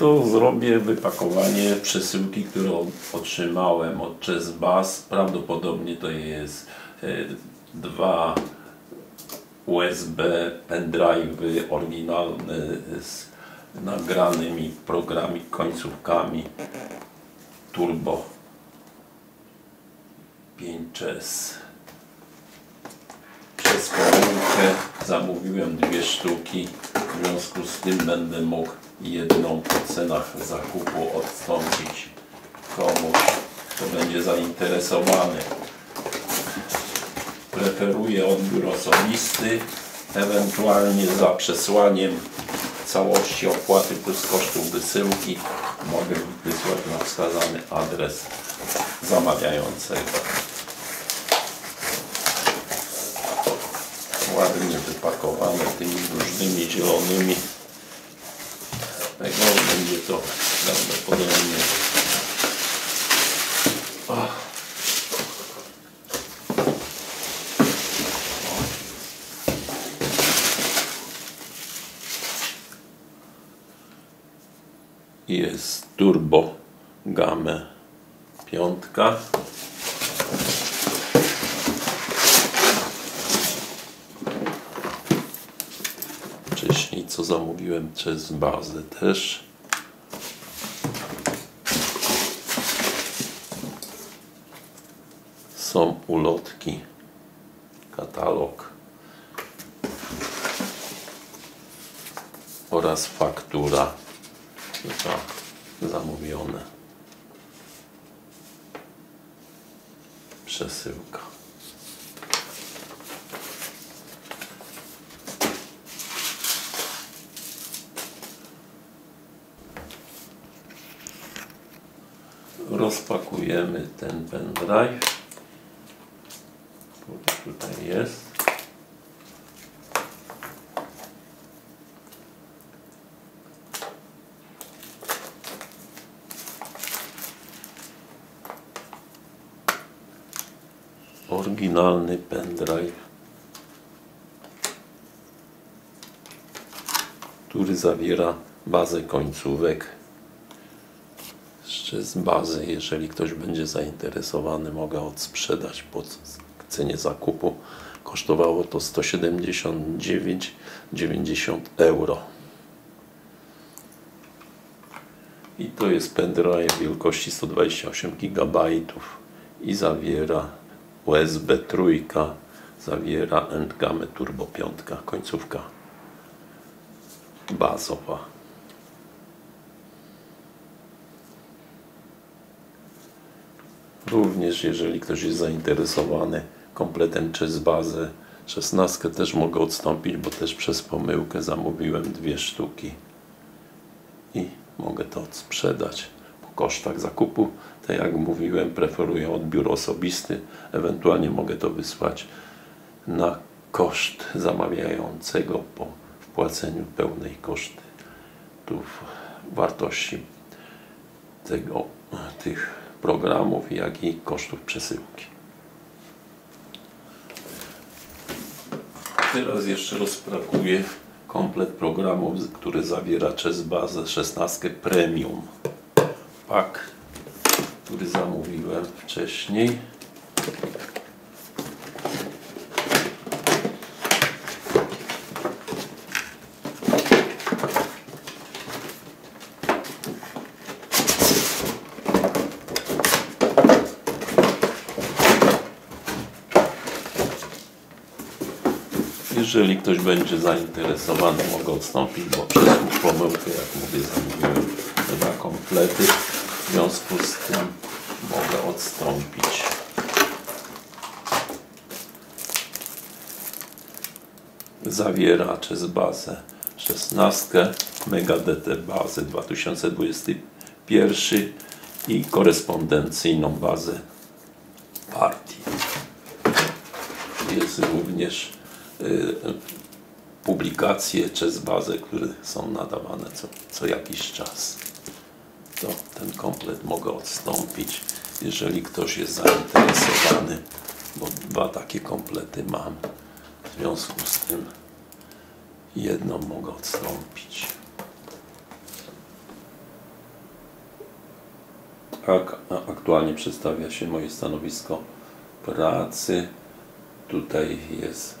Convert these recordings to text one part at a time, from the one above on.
To zrobię wypakowanie przesyłki, którą otrzymałem od Chess Bass. Prawdopodobnie to jest e, dwa USB pendrive'y oryginalne z nagranymi programami, końcówkami Turbo 5 Chess. Przez komórkę zamówiłem dwie sztuki, w związku z tym będę mógł jedną po cenach zakupu odstąpić komuś, kto będzie zainteresowany. Preferuję odbiór osobisty, ewentualnie za przesłaniem całości opłaty plus kosztów wysyłki mogę wysłać na wskazany adres zamawiającego. ładnie wypakowane tymi różnymi zielonymi. Tego będzie to prawdopodobnie. Jest turbo gamę piątka. Wcześniej co zamówiłem przez bazę też. Są ulotki. Katalog. Oraz faktura. Za zamówione. Przesyłka rozpakujemy ten pendrive. Tutaj jest. Oryginalny pendrive który zawiera bazę końcówek jeszcze z bazy, jeżeli ktoś będzie zainteresowany, mogę odsprzedać po cenie zakupu. Kosztowało to 179,90 euro. I to jest pendrive wielkości 128 GB i zawiera USB trójka, zawiera Endgame Turbo 5, końcówka bazowa. Również jeżeli ktoś jest zainteresowany kompletem czy z bazy 16 też mogę odstąpić, bo też przez pomyłkę zamówiłem dwie sztuki i mogę to sprzedać po kosztach zakupu. Tak jak mówiłem, preferuję odbiór osobisty, ewentualnie mogę to wysłać na koszt zamawiającego po wpłaceniu pełnej koszty wartości tego, tych programów, jak i kosztów przesyłki. Teraz jeszcze rozprakuję komplet programów, który zawiera bazę 16 Premium. Pak, który zamówiłem wcześniej. Jeżeli ktoś będzie zainteresowany, mogę odstąpić, bo przez pomyłkę, jak mówię, zamówiłem dwa komplety. W związku z tym mogę odstąpić. Zawiera przez bazę 16 MegaDT bazę 2021 i korespondencyjną bazę partii. Jest również publikacje czy z bazę, które są nadawane co, co jakiś czas. To ten komplet mogę odstąpić, jeżeli ktoś jest zainteresowany, bo dwa takie komplety mam. W związku z tym jedną mogę odstąpić. ak- aktualnie przedstawia się moje stanowisko pracy. Tutaj jest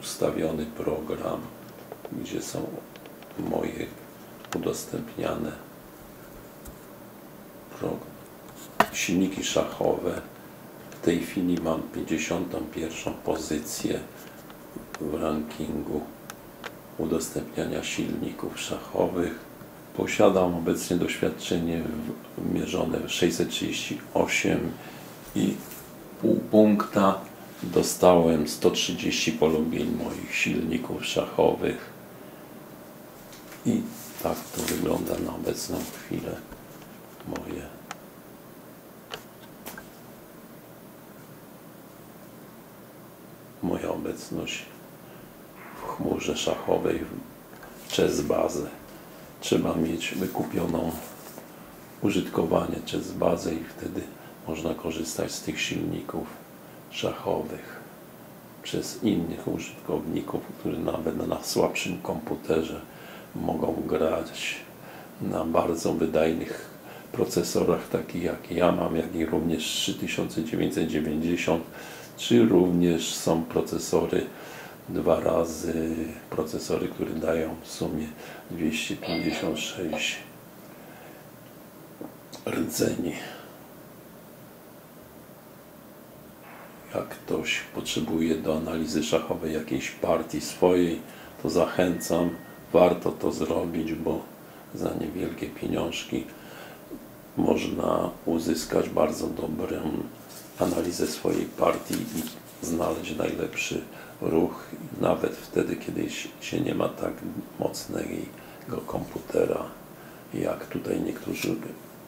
ustawiony program, gdzie są moje udostępniane silniki szachowe. W tej chwili mam 51 pozycję w rankingu udostępniania silników szachowych. Posiadam obecnie doświadczenie mierzone w 638 i pół punkta. Dostałem 130 polubień moich silników szachowych. I tak to wygląda na obecną chwilę moje moja obecność w chmurze szachowej chess bazę. Trzeba mieć wykupioną użytkowanie chess bazę i wtedy można korzystać z tych silników szachowych przez innych użytkowników, którzy nawet na słabszym komputerze mogą grać na bardzo wydajnych procesorach, takich jak ja mam, jak i również 3990, czy również są procesory dwa razy, procesory, które dają w sumie 256 rdzeni. Jak ktoś potrzebuje do analizy szachowej jakiejś partii swojej, to zachęcam, warto to zrobić, bo za niewielkie pieniążki można uzyskać bardzo dobrą analizę swojej partii i znaleźć najlepszy ruch, nawet wtedy, kiedy się nie ma tak mocnego komputera, jak tutaj niektórzy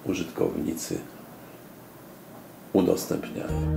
użytkownicy udostępniają.